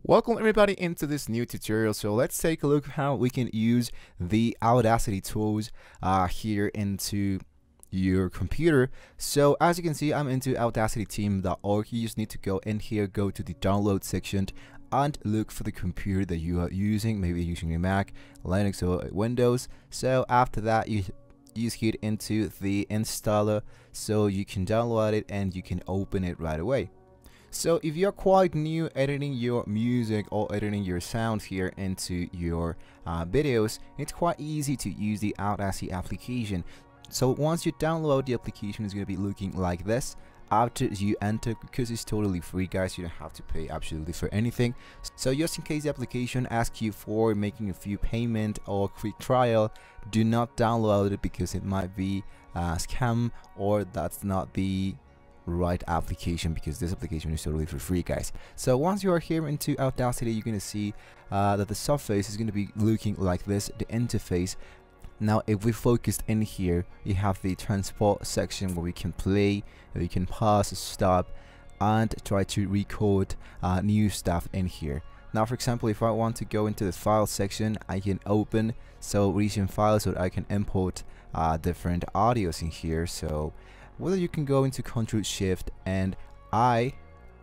Welcome everybody into this new tutorial. So let's take a look how we can use the Audacity tools uh, here into your computer. So as you can see, I'm into audacityteam.org. You just need to go in here, go to the download section and look for the computer that you are using, maybe using a Mac, Linux or Windows. So after that, you use hit into the installer so you can download it and you can open it right away. So if you're quite new editing your music or editing your sounds here into your uh, videos, it's quite easy to use the Audacity application. So once you download the application, it's going to be looking like this after you enter because it's totally free guys you don't have to pay absolutely for anything so just in case the application asks you for making a few payment or quick trial do not download it because it might be a scam or that's not the right application because this application is totally for free guys. So once you are here into Audacity you're going to see uh, that the surface is going to be looking like this the interface. Now if we focused in here you have the transport section where we can play we can pause stop and try to record uh, new stuff in here. Now for example if I want to go into the file section I can open so recent files so I can import uh, different audios in here. So whether you can go into Control Shift and I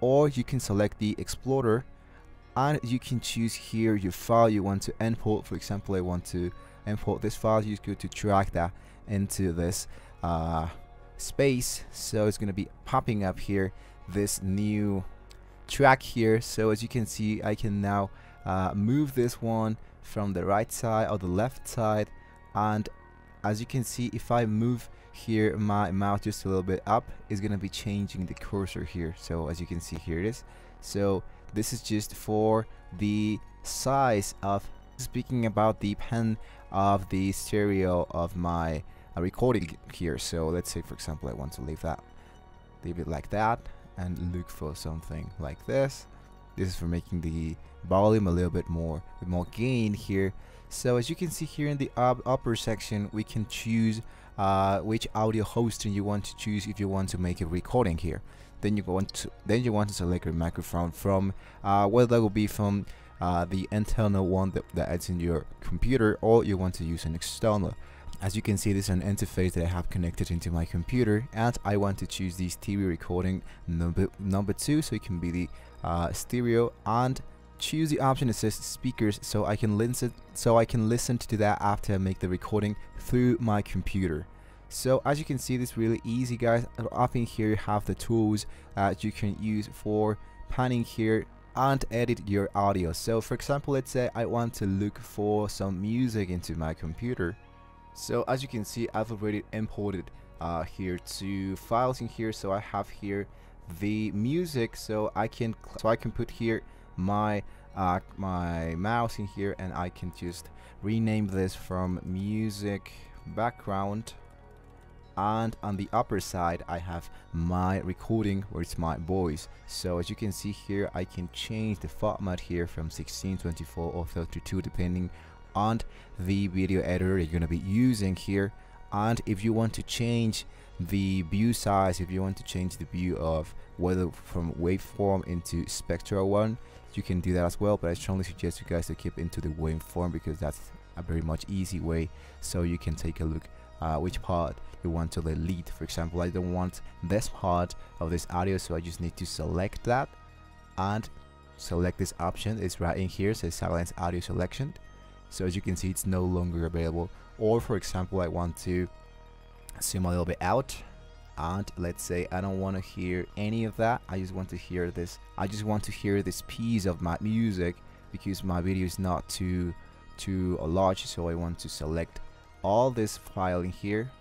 or you can select the Explorer and you can choose here your file you want to import. For example I want to import this file. You go to drag that into this uh, space. So it's gonna be popping up here this new track here. So as you can see I can now uh, move this one from the right side or the left side. And as you can see if I move here my mouse just a little bit up is gonna be changing the cursor here. So as you can see here it is. So this is just for the size of speaking about the pen of the stereo of my uh, recording here. So let's say for example I want to leave that leave it like that and look for something like this. This is for making the volume a little bit more with more gain here. So as you can see here in the upper section we can choose uh, which audio hosting you want to choose if you want to make a recording here. Then you want to then you want to select your microphone from uh, whether that will be from uh, the internal one that, that's in your computer or you want to use an external. As you can see this is an interface that I have connected into my computer and I want to choose the stereo recording number number two so it can be the uh, stereo and choose the option says speakers so I can listen so I can listen to that after I make the recording through my computer. So as you can see this really easy guys. Up in here you have the tools that you can use for panning here and edit your audio. So for example let's say I want to look for some music into my computer. So as you can see I've already imported uh, here two files in here. So I have here the music so I can so I can put here my uh, my mouse in here and I can just rename this from music background. And on the upper side I have my recording where it's my voice. So as you can see here I can change the format here from 16 24 or 32 depending on the video editor you're going to be using here. And if you want to change the view size if you want to change the view of whether from waveform into spectral one you can do that as well but I strongly suggest you guys to keep into the waveform because that's a very much easy way so you can take a look uh, which part you want to delete. For example I don't want this part of this audio so I just need to select that. And select this option. It's right in here. Says silence audio selection. So as you can see it's no longer available. Or for example I want to zoom a little bit out and let's say I don't want to hear any of that. I just want to hear this I just want to hear this piece of my music because my video is not too too large so I want to select all this file in here.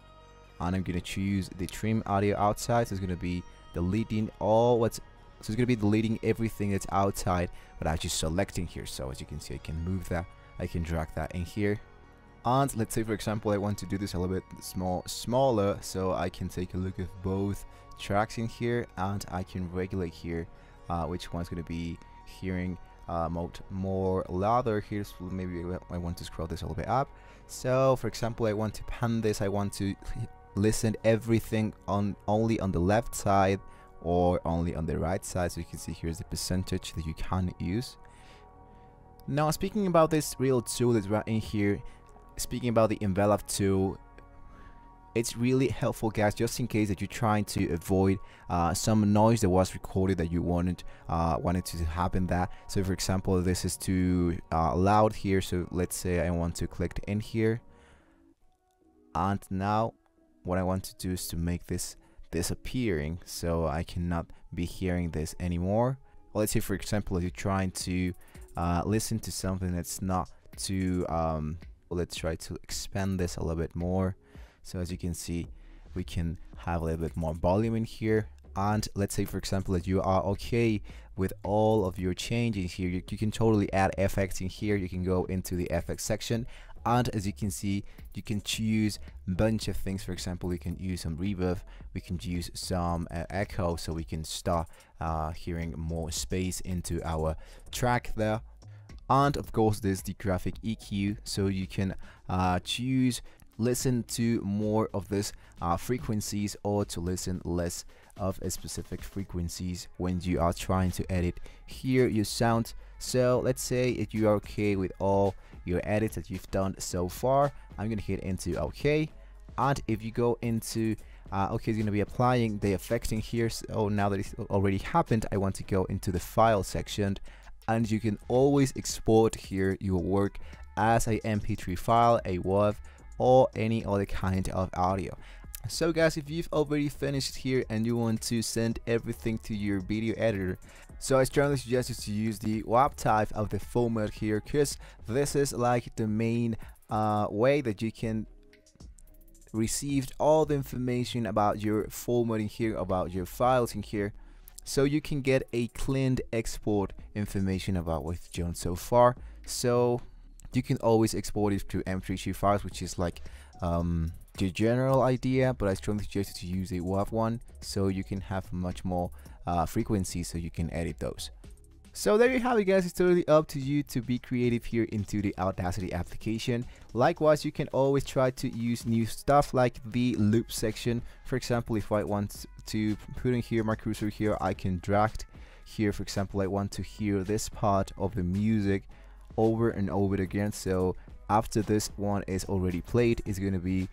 And I'm gonna choose the trim audio outside so it's gonna be deleting all what's so it's gonna be deleting everything that's outside but I'm just selecting here. So as you can see I can move that I can drag that in here and let's say for example I want to do this a little bit small smaller so I can take a look at both tracks in here and I can regulate here uh, which one's going to be hearing uh, more louder. Here so maybe I want to scroll this a little bit up. So for example I want to pan this. I want to listen everything on only on the left side or only on the right side. So you can see here's the percentage that you can use. Now speaking about this real tool that's right in here speaking about the envelope tool it's really helpful guys just in case that you're trying to avoid uh, some noise that was recorded that you wanted uh, wanted to happen that. So for example this is too uh, loud here. So let's say I want to click in here. And now what I want to do is to make this disappearing so I cannot be hearing this anymore. Let's say for example you're trying to uh, listen to something that's not too um, let's try to expand this a little bit more. So as you can see we can have a little bit more volume in here. And let's say for example that you are okay with all of your changes here. You, you, can totally add effects in here. You can go into the effects section. And as you can see you can choose a bunch of things. For example we can use some reverb. We can use some uh, echo. So we can start uh, hearing more space into our track there and of course there's the graphic EQ so you can uh, choose listen to more of this uh, frequencies or to listen less of a specific frequencies when you are trying to edit. Here your sound. So let's say if you are okay with all your edits that you've done so far I'm gonna hit into OK. And if you go into uh, okay it's gonna be applying the effects in here. So now that it's already happened I want to go into the file section and you can always export here your work as a mp3 file a WAV or any other kind of audio. So guys if you've already finished here and you want to send everything to your video editor so I strongly suggest you to use the WAV type of the format here because this is like the main uh, way that you can receive all the information about your formatting here about your files in here so you can get a cleaned export information about what you've done so far. So you can always export it to m3 files which is like um, the general idea but I strongly suggest to use a WAV one so you can have much more uh, frequency so you can edit those so there you have it guys, it's totally up to you to be creative here into the Audacity application. Likewise, you can always try to use new stuff like the loop section. For example, if I want to put in here my cursor here, I can drag here. For example, I want to hear this part of the music over and over again. So after this one is already played, it's going to be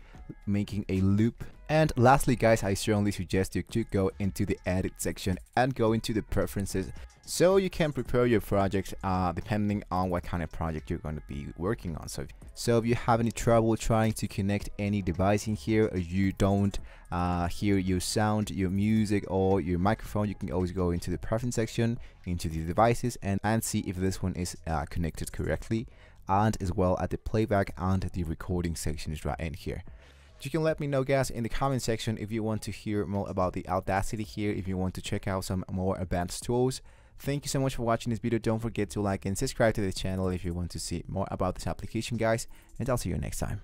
making a loop and lastly guys i strongly suggest you to go into the edit section and go into the preferences so you can prepare your project uh, depending on what kind of project you're going to be working on. So so if you have any trouble trying to connect any device in here or you don't uh, hear your sound your music or your microphone you can always go into the preference section into the devices and and see if this one is uh, connected correctly and as well at the playback and the recording section is right in here you can let me know guys in the comment section if you want to hear more about the Audacity here, if you want to check out some more advanced tools. Thank you so much for watching this video. Don't forget to like and subscribe to the channel if you want to see more about this application guys. And I'll see you next time.